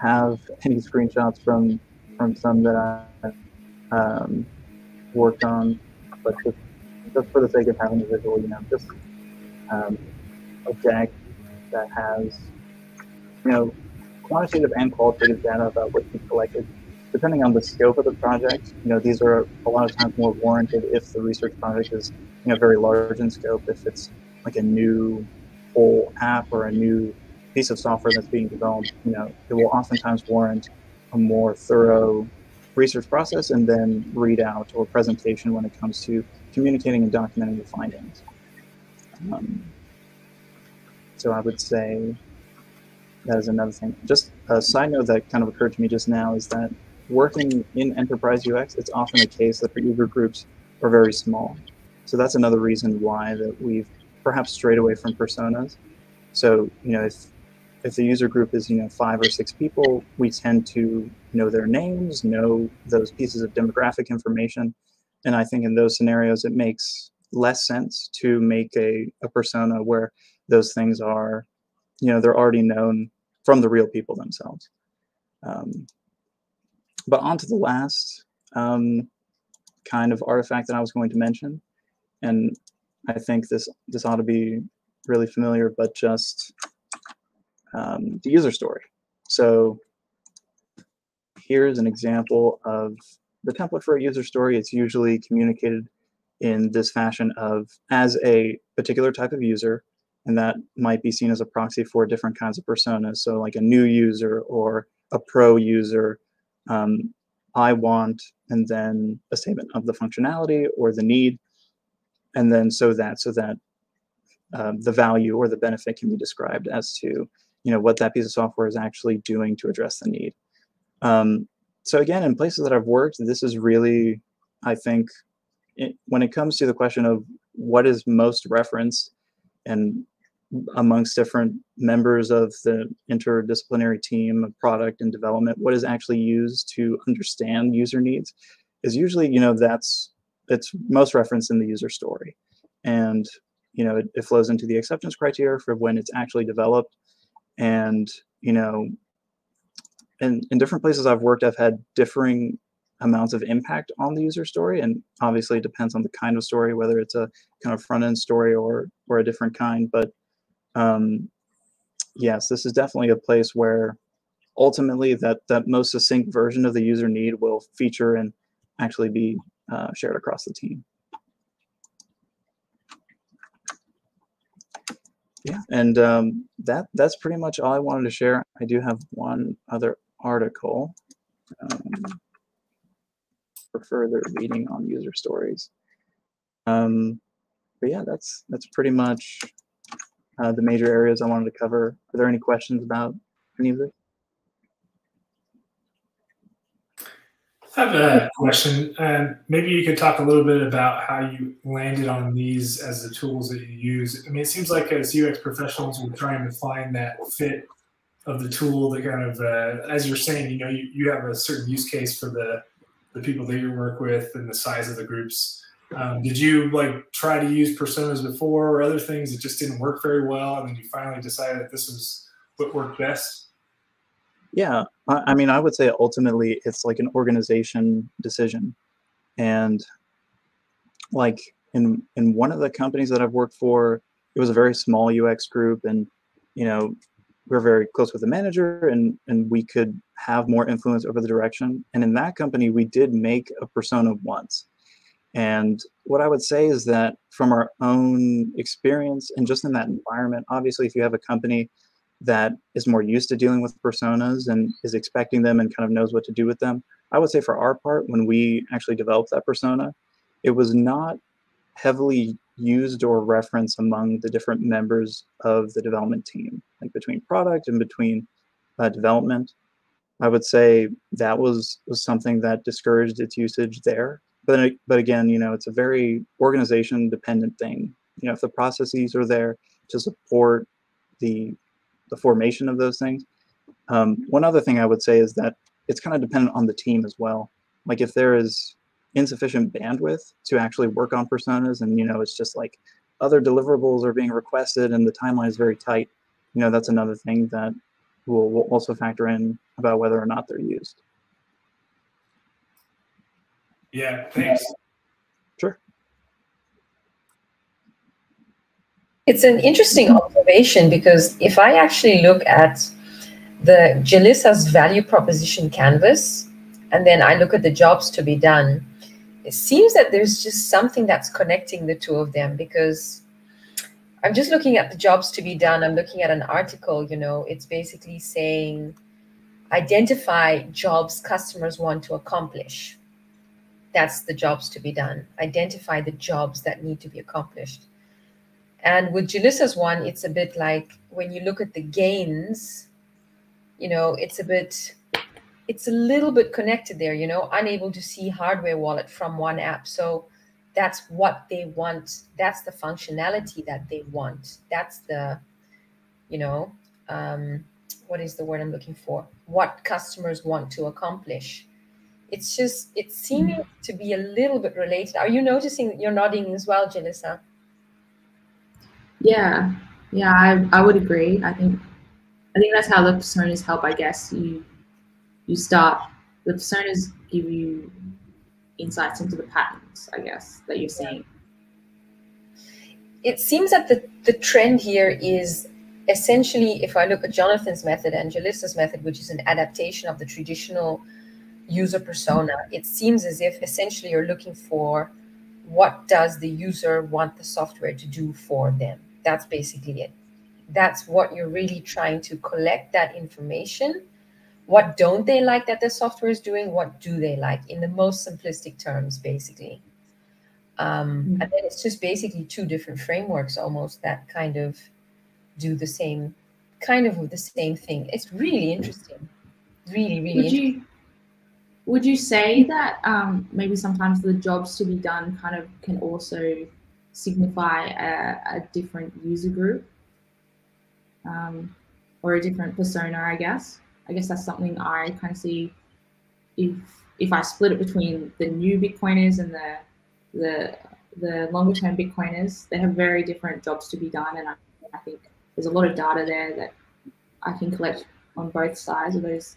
have any screenshots from from some that I um, worked on, but just, just for the sake of having a visual, you know, just um, a deck that has, you know, quantitative and qualitative data about what you collected. Depending on the scope of the project, you know, these are a lot of times more warranted if the research project is, you know, very large in scope. If it's like a new whole app or a new piece of software that's being developed, you know, it will oftentimes warrant a more thorough research process and then readout or presentation when it comes to communicating and documenting the findings. Um, so I would say that is another thing. Just a side note that kind of occurred to me just now is that working in enterprise UX, it's often the case that user groups are very small. So that's another reason why that we've perhaps strayed away from personas. So, you know, if if the user group is you know five or six people, we tend to know their names, know those pieces of demographic information, and I think in those scenarios it makes less sense to make a, a persona where those things are, you know, they're already known from the real people themselves. Um, but on to the last um, kind of artifact that I was going to mention, and I think this this ought to be really familiar, but just um, the user story. So here's an example of the template for a user story. It's usually communicated in this fashion of as a particular type of user, and that might be seen as a proxy for different kinds of personas. So like a new user or a pro user, um, I want, and then a statement of the functionality or the need, and then so that so that um, the value or the benefit can be described as to you know what that piece of software is actually doing to address the need. Um, so again, in places that I've worked, this is really, I think, it, when it comes to the question of what is most referenced and amongst different members of the interdisciplinary team of product and development, what is actually used to understand user needs is usually, you know, that's it's most referenced in the user story. And, you know, it, it flows into the acceptance criteria for when it's actually developed and you know in, in different places i've worked i've had differing amounts of impact on the user story and obviously it depends on the kind of story whether it's a kind of front end story or or a different kind but um, yes this is definitely a place where ultimately that that most succinct version of the user need will feature and actually be uh, shared across the team yeah, and um, that that's pretty much all I wanted to share. I do have one other article um, for further reading on user stories. Um, but yeah, that's that's pretty much uh, the major areas I wanted to cover. Are there any questions about any of this? I have a question. and maybe you could talk a little bit about how you landed on these as the tools that you use. I mean, it seems like as UX professionals, we're trying to find that fit of the tool that kind of, uh, as you're saying, you know, you, you have a certain use case for the, the people that you work with and the size of the groups. Um, did you like try to use personas before or other things that just didn't work very well, and then you finally decided that this was what worked best? Yeah, I mean, I would say ultimately it's like an organization decision, and like in in one of the companies that I've worked for, it was a very small UX group, and you know we are very close with the manager, and and we could have more influence over the direction. And in that company, we did make a persona once. And what I would say is that from our own experience and just in that environment, obviously, if you have a company that is more used to dealing with personas and is expecting them and kind of knows what to do with them. I would say for our part, when we actually developed that persona, it was not heavily used or referenced among the different members of the development team, like between product and between uh, development. I would say that was, was something that discouraged its usage there. But, but again, you know, it's a very organization dependent thing. You know, if the processes are there to support the, the formation of those things. Um, one other thing I would say is that it's kind of dependent on the team as well. Like if there is insufficient bandwidth to actually work on personas and, you know, it's just like other deliverables are being requested and the timeline is very tight, you know, that's another thing that will, will also factor in about whether or not they're used. Yeah, thanks. Sure. It's an interesting observation because if I actually look at the Jalissa's value proposition canvas, and then I look at the jobs to be done, it seems that there's just something that's connecting the two of them because I'm just looking at the jobs to be done. I'm looking at an article, you know, it's basically saying identify jobs customers want to accomplish. That's the jobs to be done. Identify the jobs that need to be accomplished. And with Jalissa's one, it's a bit like when you look at the gains, you know, it's a bit, it's a little bit connected there, you know, unable to see hardware wallet from one app. So that's what they want. That's the functionality that they want. That's the you know um, what is the word i'm looking for? What customers want to accomplish. It's just it's seeming to be a little bit related. Are you noticing you're nodding as well jalissa yeah. Yeah i, I would agree. I think i think that's how the personas help i guess. You you start the personas give you insights into the patterns, I guess, that you're seeing? It seems that the, the trend here is essentially, if I look at Jonathan's method and Jalissa's method, which is an adaptation of the traditional user persona, it seems as if essentially you're looking for what does the user want the software to do for them. That's basically it. That's what you're really trying to collect that information. What don't they like that the software is doing? What do they like? In the most simplistic terms basically. Um, mm-hmm. and then it's just basically two different frameworks almost that kind of do the same kind of the same thing. It's really interesting. Really really would you would you say that um, maybe sometimes the jobs to be done kind of can also signify a, a different user group um, or a different persona i guess I guess that's something I kind of see if if I split it between the new Bitcoiners and the the the longer term Bitcoiners, they have very different jobs to be done, and I, I think there's a lot of data there that I can collect on both sides of those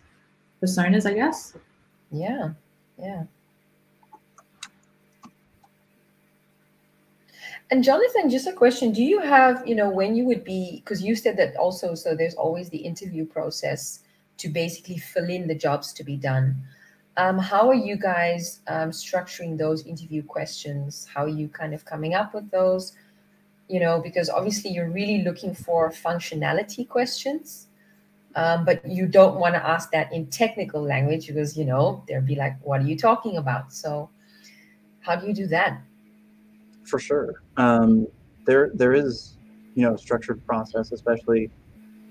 personas, I guess. Yeah, yeah. And Jonathan, just a question: Do you have, you know, when you would be, because you said that also, so there's always the interview process to basically fill in the jobs to be done. Um, how are you guys um, structuring those interview questions? How are you kind of coming up with those? You know, because obviously you're really looking for functionality questions, um, but you don't want to ask that in technical language because, you know, they'll be like, what are you talking about? So, how do you do that? For sure. Um, there, there is, you know, a structured process, especially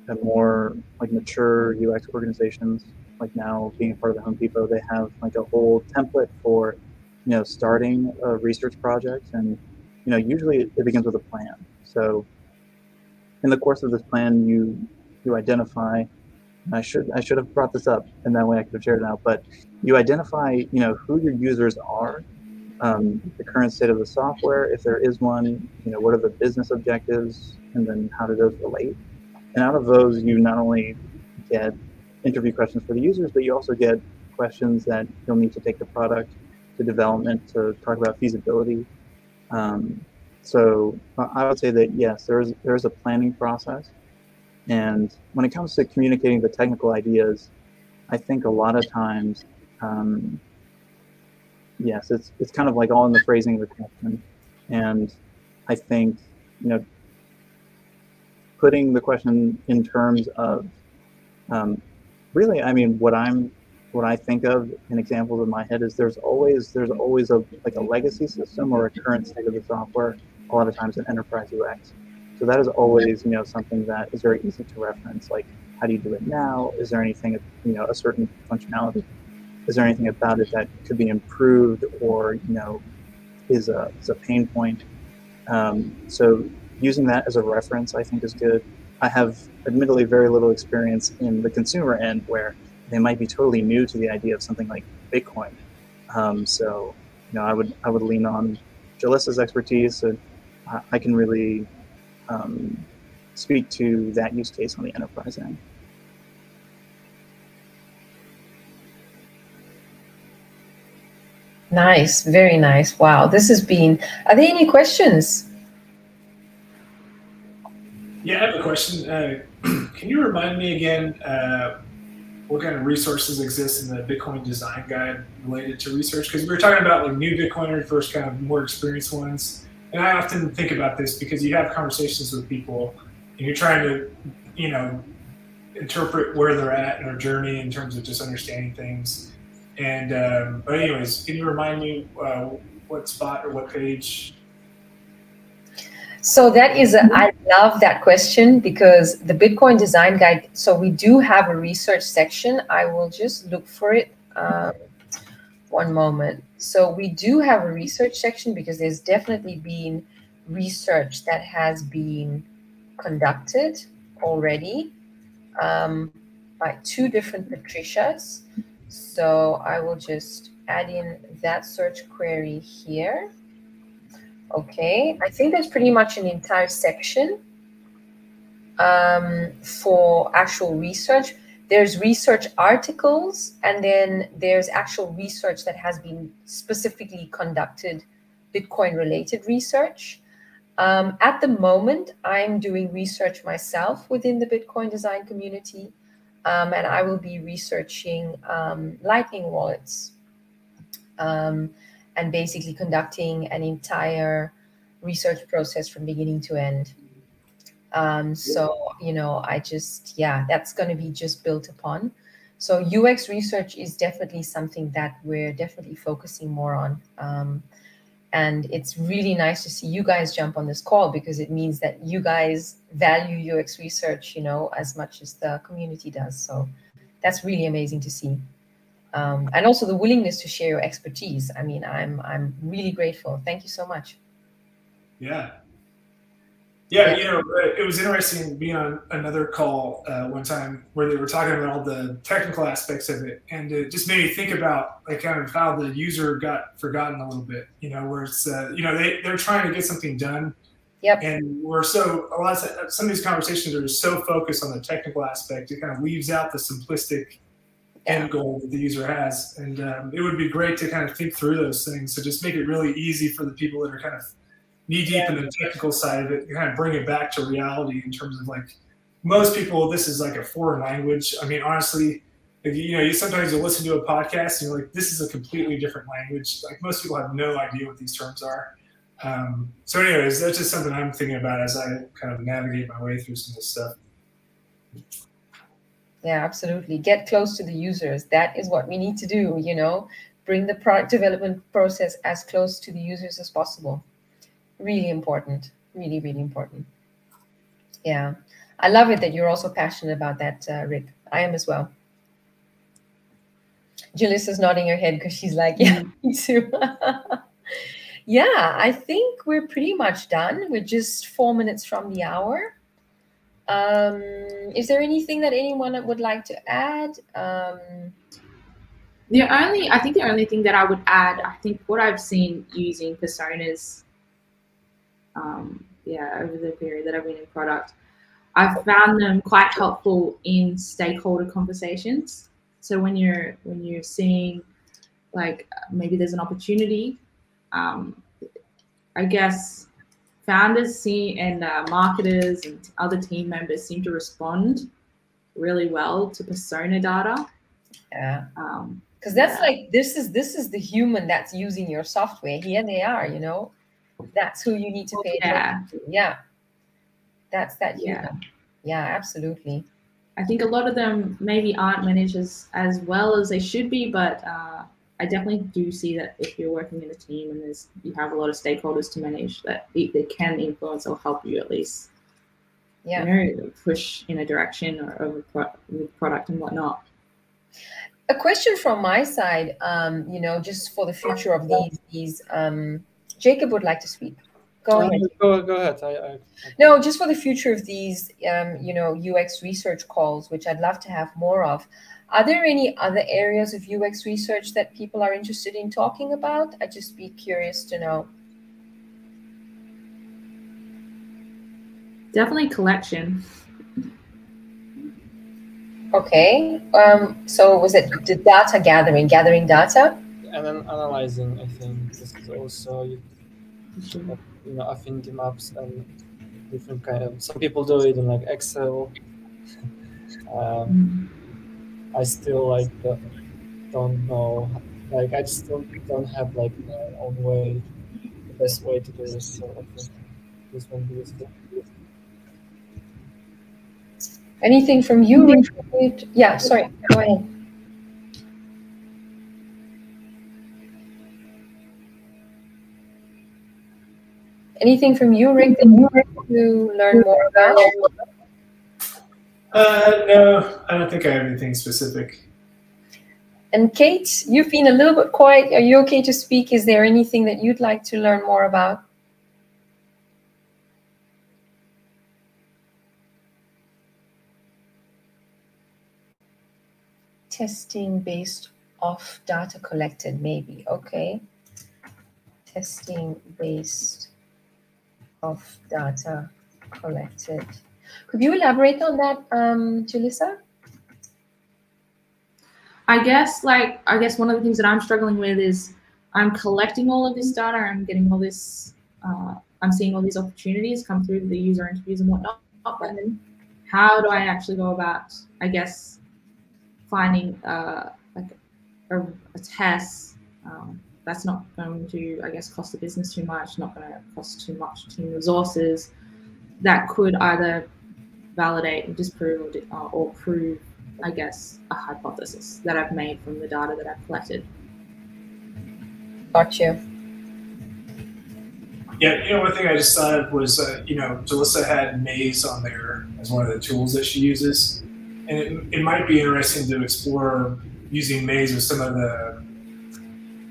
and more like mature UX organizations, like now being part of the Home Depot, they have like a whole template for, you know, starting a research project. And, you know, usually it begins with a plan. So in the course of this plan, you, you identify, I should, I should have brought this up and that way I could have shared it out, but you identify, you know, who your users are, um, the current state of the software, if there is one, you know, what are the business objectives, and then how do those relate? And out of those, you not only get interview questions for the users, but you also get questions that you'll need to take the product to development to talk about feasibility. Um, so I would say that yes, there's there's a planning process, and when it comes to communicating the technical ideas, I think a lot of times, um, yes, it's it's kind of like all in the phrasing of the question, and I think you know putting the question in terms of um, really, I mean, what I'm what I think of in examples in my head is there's always there's always a like a legacy system or a current state of the software. A lot of times in enterprise UX, So that is always, you know, something that is very easy to reference. Like, how do you do it now? Is there anything, you know, a certain functionality? Is there anything about it that could be improved or, you know, is a, is a pain point? Um, so using that as a reference, I think is good. I have admittedly very little experience in the consumer end where they might be totally new to the idea of something like Bitcoin. Um, so, you know, I would I would lean on Jalissa's expertise. So I can really um, speak to that use case on the enterprise end. Nice, very nice. Wow, this has been. Are there any questions? Yeah, I have a question. Uh, <clears throat> can you remind me again uh, what kind of resources exist in the Bitcoin design guide related to research? Because we were talking about like new Bitcoiners versus kind of more experienced ones. And I often think about this because you have conversations with people and you're trying to, you know, interpret where they're at in their journey in terms of just understanding things. And um, but anyways, can you remind me uh, what spot or what page? So that is, a, I love that question because the Bitcoin Design Guide. So we do have a research section. I will just look for it. Um, one moment. So we do have a research section because there's definitely been research that has been conducted already um, by two different Patricias. So I will just add in that search query here. Okay, I think there's pretty much an entire section um, for actual research. There's research articles, and then there's actual research that has been specifically conducted, Bitcoin related research. Um, at the moment, I'm doing research myself within the Bitcoin design community, um, and I will be researching um, Lightning wallets um, and basically conducting an entire research process from beginning to end. Um, so, you know, I just, yeah, that's going to be just built upon. So UX research is definitely something that we're definitely focusing more on. Um, and it's really nice to see you guys jump on this call because it means that you guys value UX research, you know, as much as the community does. So that's really amazing to see. Um, and also the willingness to share your expertise. I mean, I'm I'm really grateful. Thank you so much. Yeah, yeah, you know, it was interesting being on another call uh, one time where they were talking about all the technical aspects of it, and it just made me think about like kind of how the user got forgotten a little bit. You know, where it's uh, you know they they're trying to get something done, Yep. and we're so a lot of some of these conversations are so focused on the technical aspect, it kind of leaves out the simplistic end goal that the user has. And um, it would be great to kind of think through those things to just make it really easy for the people that are kind of knee deep yeah. in the technical side of it, you kind of bring it back to reality in terms of like most people, this is like a foreign language. I mean, honestly, like, you know, you sometimes you listen to a podcast and you're like, this is a completely different language. Like most people have no idea what these terms are. Um, so, anyways, that's just something I'm thinking about as I kind of navigate my way through some of this stuff. Yeah, absolutely. Get close to the users. That is what we need to do. You know, bring the product development process as close to the users as possible really important really really important. Yeah. I love it that you're also passionate about that uh, rick i am as well. Jalissa is nodding her head because she's like yeah me too. <laughs> Yeah i think we're pretty much done. We're just four minutes from the hour. Um, is there anything that anyone would like to add? Um, the only i think the only thing that i would add i think what i've seen using personas um, yeah, over the period that I've been in product. I've found them quite helpful in stakeholder conversations. So when you're when you're seeing like maybe there's an opportunity, um, I guess founders see and uh, marketers and other team members seem to respond really well to persona data. Yeah. Um, because that's yeah. like this is this is the human that's using your software. Here they are, you know that's who you need to pay yeah. attention to. Yeah. That's that yeah. Yeah, absolutely. I think a lot of them maybe aren't managed as, well as they should be, but uh, I definitely do see that if you're working in a team and there's you have a lot of stakeholders to manage, that they can influence or help you at least yeah. you know, push in a direction or, with, pro- with product and whatnot. A question from my side, um, you know, just for the future of these, these um, Jacob would like to speak. Go ahead. Go, go ahead. I, I, No, just for the future of these, um, you know, UX research calls, which I'd love to have more of. Are there any other areas of UX research that people are interested in talking about? I'd just be curious to know. Definitely collection. Okay. Um, so was it the data gathering, gathering data? And then analyzing, I think, this is also you, you know affinity maps and different kind of. Some people do it in like Excel. <laughs> um, I still like don't know, like I just don't don't have like my own way, the best way to do this. So I think this one be useful. Anything from you? Yeah, sorry. Go ahead. Anything from you, Rick, that you want to learn more about? Uh, no, I don't think I have anything specific. And Kate, you've been a little bit quiet. Are you okay to speak? Is there anything that you'd like to learn more about? Testing based off data collected, maybe. Okay. Testing based off data collected. Could you elaborate on that, um, Jalissa? I guess like I guess one of the things that I'm struggling with is I'm collecting all of this data. I'm getting all this. Uh, I'm seeing all these opportunities come through the user interviews and whatnot. But then, how do I actually go about? I guess finding uh, like a, a test um, that's not going to, I guess, cost the business too much. Not going to cost too much team resources. That could either validate and disprove or, uh, or prove I guess, a hypothesis that I've made from the data that I've collected. Got you. Yeah, you know, one thing I just thought of was, uh, you know, Jalissa had Maze on there as one of the tools that she uses. And it, it might be interesting to explore using Maze with some of the,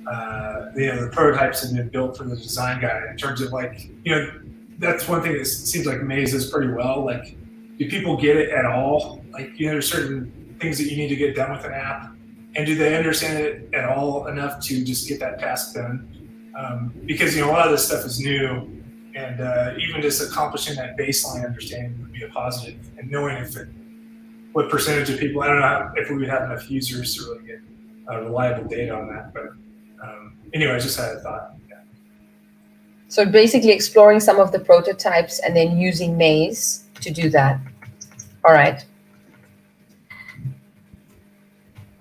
uh, you know, the prototypes have been built for the design guide in terms of like, you know, that's one thing that seems like Maze does pretty well. Like, do people get it at all? Like, you know, there's certain things that you need to get done with an app, and do they understand it at all enough to just get that task done? Um, because you know a lot of this stuff is new, and uh, even just accomplishing that baseline understanding would be a positive. positive, and knowing if it, what percentage of people, I don't know if we would have enough users to really get uh, reliable data on that, but anyway, I just had a thought. Yeah. So basically exploring some of the prototypes and then using Maze to do that. All right.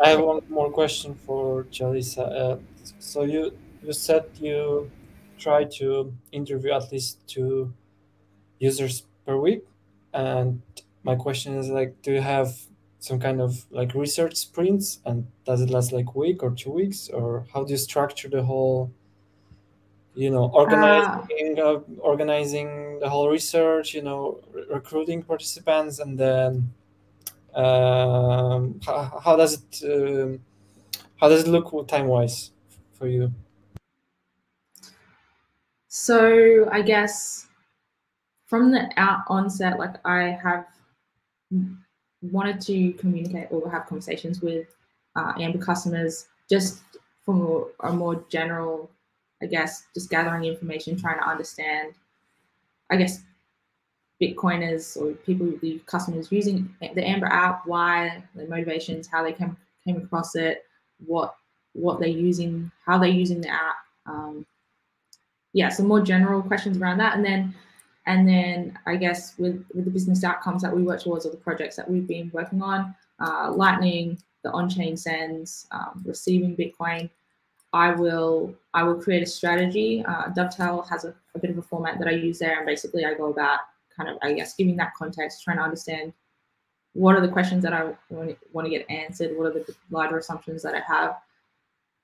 I have one more question for Jalissa. Uh, so you you said you try to interview at least two users per week, and my question is like, do you have some kind of like research sprints, and does it last like a week or two weeks, or how do you structure the whole? You know, organizing uh, organizing the whole research. You know, re recruiting participants, and then um, how, how, does it um, how does it look time wise for you so i guess from the out onset like i have wanted to communicate or have conversations with uh, amber customers just from a, more general i guess just gathering information trying to understand i guess Bitcoiners or people, the customers using the Amber app, why, their motivations, how they came came across it, what what they're using, how they're using the app. Um, yeah, some more general questions around that, and then and then I guess with with the business outcomes that we work towards, or the projects that we've been working on, uh, Lightning, the on-chain sends, um, receiving Bitcoin. I will I will create a strategy. Uh, Dovetail has a, a bit of a format that I use there, and basically I go about kind of, I guess, giving that context, trying to understand what are the questions that I want to get answered, what are the larger assumptions that I have,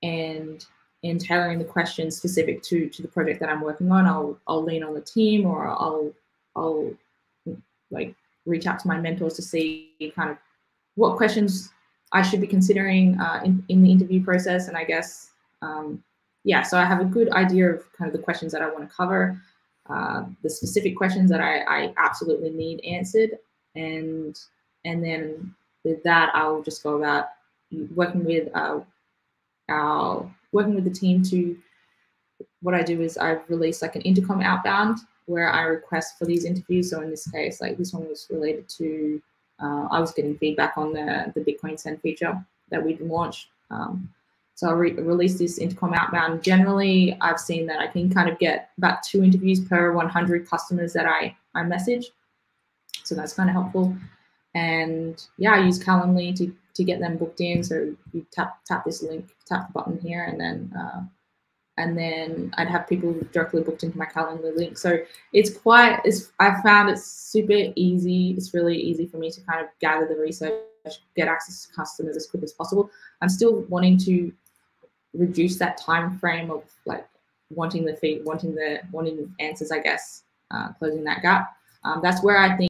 and in tailoring the questions specific to to the project that I'm working on, I'll I'll lean on the team or I'll I'll like reach out to my mentors to see kind of what questions I should be considering uh, in, in the interview process. And I guess, um, yeah, so I have a good idea of kind of the questions that I want to cover, uh, the specific questions that I, I absolutely need answered. And, and then with that, I'll just go about working with uh, our, working with the team to, what I do is I release like an intercom outbound where I request for these interviews. So in this case, like this one was related to, uh, I was getting feedback on the, the Bitcoin Send feature that we'd launched. Um, so I re- released this intercom outbound. Generally, I've seen that I can kind of get about two interviews per 100 customers that I, I message. So that's kind of helpful. And yeah, I use Calendly to, to get them booked in. So you tap tap this link, tap the button here, and then uh, and then I'd have people directly booked into my calendar link. So it's quite, it's, I found it's super easy. It's really easy for me to kind of gather the research, get access to customers as quick as possible. I'm still wanting to reduce that time frame of like wanting the feed, wanting the wanting answers, I guess, uh, closing that gap. Um, that's where I think